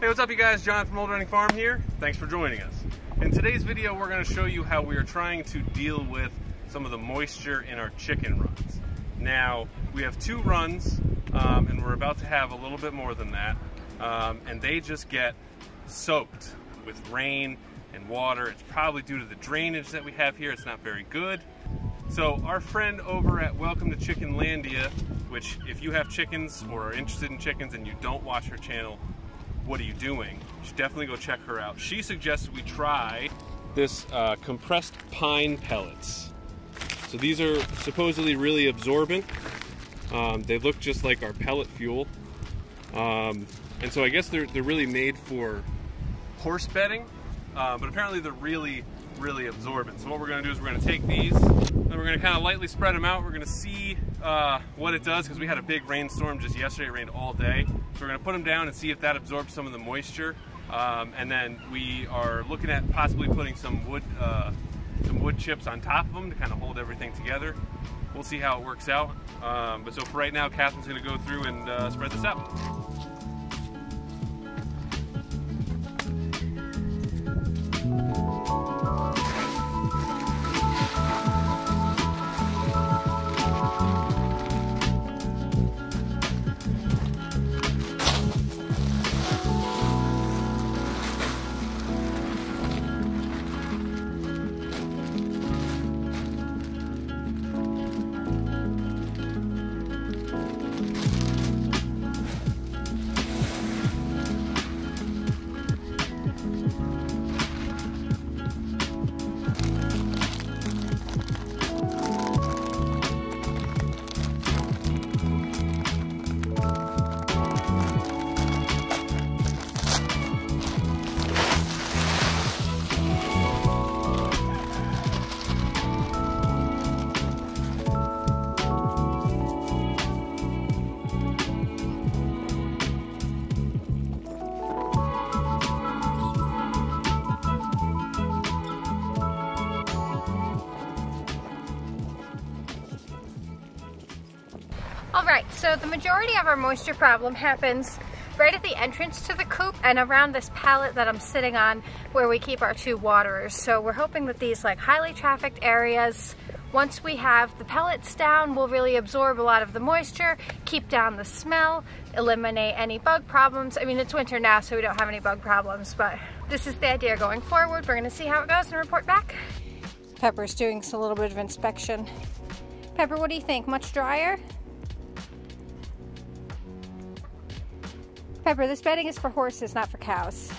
Hey, what's up you guys? John from Old Redding Farm here. Thanks for joining us. In today's video, we're gonna show you how we are trying to deal with some of the moisture in our chicken runs. Now, we have two runs, um, and we're about to have a little bit more than that, um, and they just get soaked with rain and water. It's probably due to the drainage that we have here. It's not very good. So our friend over at Welcome to Chickenlandia, which if you have chickens or are interested in chickens and you don't watch her channel, what are you doing? You should definitely go check her out. She suggests we try this uh, compressed pine pellets. So these are supposedly really absorbent. Um, they look just like our pellet fuel. Um, and so I guess they're, they're really made for horse bedding, uh, but apparently they're really, really absorbent. So what we're gonna do is we're gonna take these, and we're gonna kind of lightly spread them out. We're gonna see uh, what it does, because we had a big rainstorm just yesterday, it rained all day. So we're gonna put them down and see if that absorbs some of the moisture. Um, and then we are looking at possibly putting some wood, uh, some wood chips on top of them to kind of hold everything together. We'll see how it works out. Um, but so for right now, Catherine's gonna go through and uh, spread this out. All right, so the majority of our moisture problem happens right at the entrance to the coop and around this pallet that I'm sitting on where we keep our two waterers. So we're hoping that these like highly trafficked areas, once we have the pellets down, will really absorb a lot of the moisture, keep down the smell, eliminate any bug problems. I mean, it's winter now, so we don't have any bug problems, but this is the idea going forward. We're gonna see how it goes and report back. Pepper's doing a little bit of inspection. Pepper, what do you think? Much drier? Pepper, this bedding is for horses, not for cows.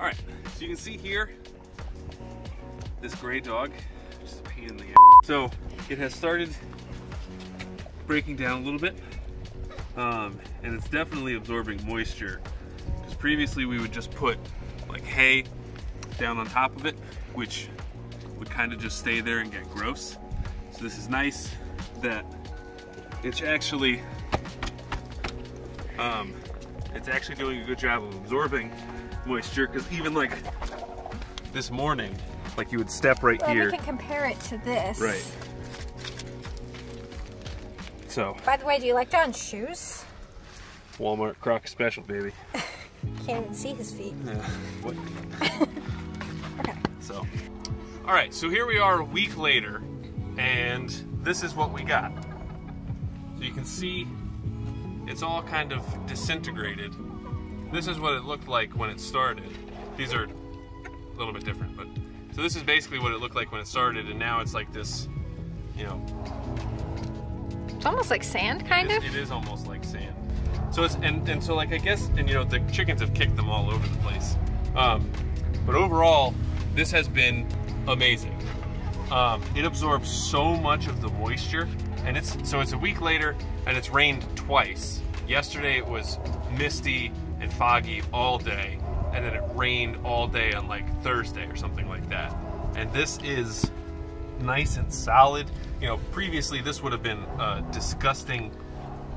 All right, so you can see here, this gray dog, just a pain in the ass. So it has started breaking down a little bit, um, and it's definitely absorbing moisture. Because previously we would just put like hay down on top of it, which would kind of just stay there and get gross. So this is nice that it's actually um, it's actually doing a good job of absorbing moisture because even like this morning, like you would step right Well, here. we can compare it to this. Right. So, By the way, do you like John's shoes? Walmart Croc special, baby. Can't even see his feet. Yeah. What? Okay. So, all right, so here we are a week later, and this is what we got. So you can see it's all kind of disintegrated. This is what it looked like when it started. These are a little bit different, but so this is basically what it looked like when it started, and now it's like this, you know, It's almost like sand, kind it of. is, It is almost like sand. So it's and and so like I guess and you know the chickens have kicked them all over the place. Um, but overall, this has been amazing. Um, it absorbs so much of the moisture, and it's so it's a week later, and it's rained twice. Yesterday it was misty and foggy all day, and then it rained all day on like Thursday or something like that. And this is nice and solid. You know, previously this would have been a disgusting,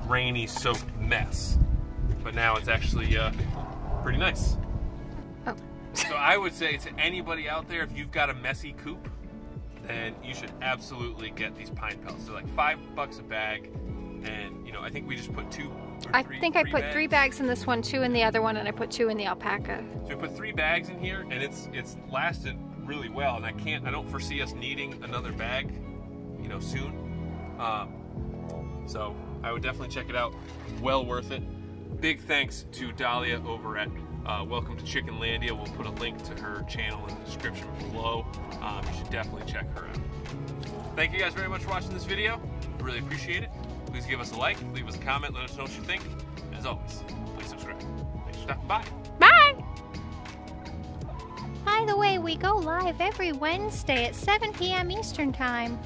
rainy, soaked mess, but now it's actually uh, pretty nice. Oh. So I would say to anybody out there, if you've got a messy coop, then you should absolutely get these pine pellets. They're like five bucks a bag, and you know I think we just put two. I three- think I put three bags in this one, two in the other one, and I put two in the alpaca. So we put three bags in here, and it's it's lasted really well. And I can't, I don't foresee us needing another bag, you know, soon. Um, so I would definitely check it out. Well worth it. Big thanks to Dahlia over at uh, Welcome to Chickenlandia. We'll put a link to her channel in the description below. Um, you should definitely check her out. Thank you guys very much for watching this video. I really appreciate it. Please give us a like, leave us a comment, let us know what you think. As always, please subscribe. Thanks for stopping by. Bye! By the way, we go live every Wednesday at 7 p.m. Eastern Time.